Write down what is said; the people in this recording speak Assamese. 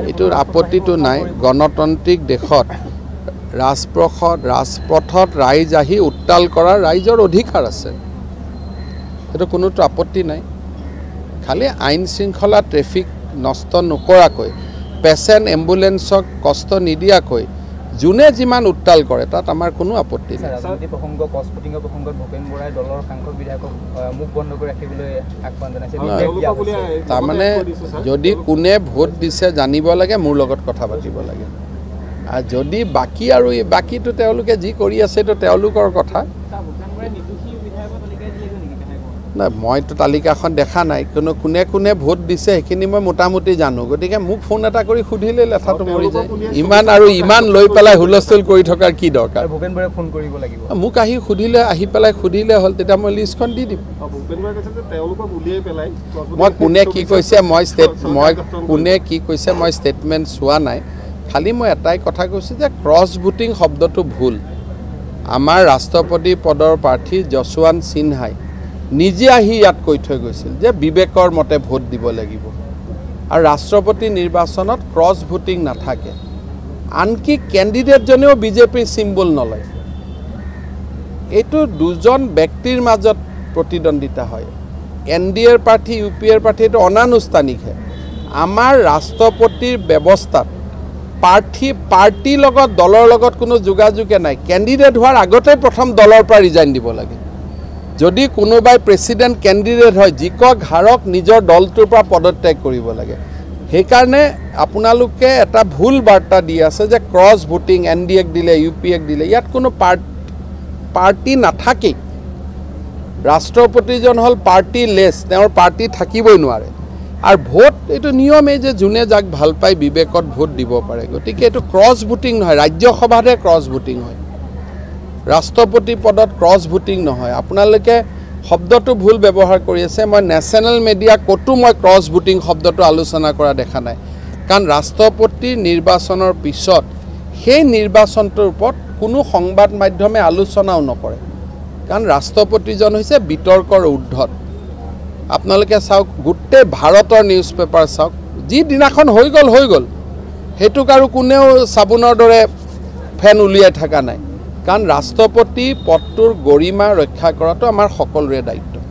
এইটোৰ আপত্তিটো নাই। গণতান্ত্ৰিক দেশত ৰাজপ্ৰসত ৰাজপথত ৰাইজ আহি উত্তাল কৰাৰ ৰাইজৰ অধিকাৰ আছে। সেইটো কোনোতো আপত্তি নাই। খালি আইন শৃংখলা ট্ৰেফিক নষ্ট নকৰাকৈ পেচেণ্ট এম্বুলেঞ্চক কষ্ট নিদিয়াকৈ যোনে যিমান উত্তাল কৰে তাত আমাৰ কোনো আপত্তি নাই। ৰাজনৈতিক প্ৰসংগ ফুটিঙৰ প্ৰসংগত ভূপেন বৰাই দলৰ সাংসদ বিধায়কক মুখ বন্ধ কৰি ৰাখিবলৈ আহ্বান জনাইছে। তাৰমানে। যদি কোনে ভোট দিছে জানিব লাগে মোৰ লগত কথা পাতিব লাগে। আৰু যদি বাকী আৰু বাকীটো তেওঁলোকে যি কৰি আছে এইটো তেওঁলোকৰ কথা। নাই মইতো তালিকাখন দেখা নাই কিন্তু কোনে কোনে ভোট দিছে সেইখিনি মই মোটামুটি জানো। গতিকে মোক ফোন এটা কৰি সুধিলে লেঠাটো মৰি যায়। ইমান আৰু ইমান লৈ পেলাই হুলস্থুল কৰি থকাৰ কি দৰকাৰ? ভূপেন বৰাই ফোন কৰিব লাগিব। মোক আহি সুধিলে আহি পেলাই সুধিলে হ'ল তেতিয়া মই লিষ্টখন দি দিম। মই কোনে কি কৈছে মই ষ্টেট মই কোনে কি কৈছে মই ষ্টেটমেণ্ট চোৱা নাই। খালি মই এটাই কথা কৈছোঁ যে ক্ৰছ ভোটিং শব্দটো ভুল। আমাৰ ৰাষ্ট্ৰপতি পদৰ প্ৰাৰ্থী যশোৱান্ত সিনহাই নিজে আহি ইয়াত কৈ থৈ গৈছিল যে বিবেকৰ মতে ভোট দিব লাগিব। আৰু ৰাষ্ট্ৰপতি নিৰ্বাচনত ক্ৰছ ভোটিং নাথাকে। আনকি কেণ্ডিডেটজনেও বিজেপিৰ চিম্বল নলয়। এইটো দুজন ব্যক্তিৰ মাজত প্ৰতিদ্বন্দ্বিতা হয়। এন ডি এৰ প্ৰাৰ্থী ইউ পি এৰ প্ৰাৰ্থী এইটো অনানুষ্ঠানিকহে আমাৰ ৰাষ্ট্ৰপতিৰ ব্যৱস্থাত প্ৰাৰ্থী পাৰ্টীৰ লগত দলৰ লগত কোনো যোগাযোগে নাই। কেণ্ডিডেট হোৱাৰ আগতে প্ৰথম দলৰ পৰা ৰিজাইন দিব লাগে। যদি কোনোবাই প্ৰেচিডেণ্ট কেণ্ডিডেট হয় জিকক হাৰক নিজৰ দলটোৰ পৰা পদত্যাগ কৰিব লাগে। সেইকাৰণে আপোনালোকে এটা ভুল বাৰ্তা দি আছে যে ক্ৰছ ভোটিং এন ডি এক দিলে ইউ পি এক দিলে ইয়াত কোনো পাৰ্ট পাৰ্টি নাথাকেই। ৰাষ্ট্ৰপতিজন হ'ল পাৰ্টি লেছ তেওঁৰ পাৰ্টি থাকিবই নোৱাৰে। আৰু ভোট এইটো নিয়মেই যে যোনে যাক ভাল পায় বিবেকত ভোট দিব পাৰে। গতিকে এইটো ক্ৰছ ভোটিং নহয় ৰাজ্যসভাতহে ক্ৰছ ভোটিং হয়। ৰাষ্ট্ৰপতি পদত ক্ৰছ ভোটিং নহয়। আপোনালোকে শব্দটো ভুল ব্যৱহাৰ কৰি আছে। মই নেশ্যনেল মিডিয়া ক'তো মই ক্ৰছ ভোটিং শব্দটো আলোচনা কৰা দেখা নাই। কাৰণ ৰাষ্ট্ৰপতি নিৰ্বাচনৰ পিছত সেই নিৰ্বাচনটোৰ ওপৰত কোনো সংবাদ মাধ্যমে আলোচনাও নকৰে। কাৰণ ৰাষ্ট্ৰপতিজন হৈছে বিতৰ্কৰ ঊৰ্ধত আপোনালোকে চাওক গোটেই ভাৰতৰ নিউজ পেপাৰ চাওক যিদিনাখন হৈ গ'ল হৈ গ'ল। সেইটোক আৰু কোনেও চাবোনৰ দৰে ফেন উলিয়াই থকা নাই। কাৰণ ৰাষ্ট্ৰপতি পদটোৰ গৰিমা ৰক্ষা কৰাটো আমাৰ সকলোৰে দায়িত্ব।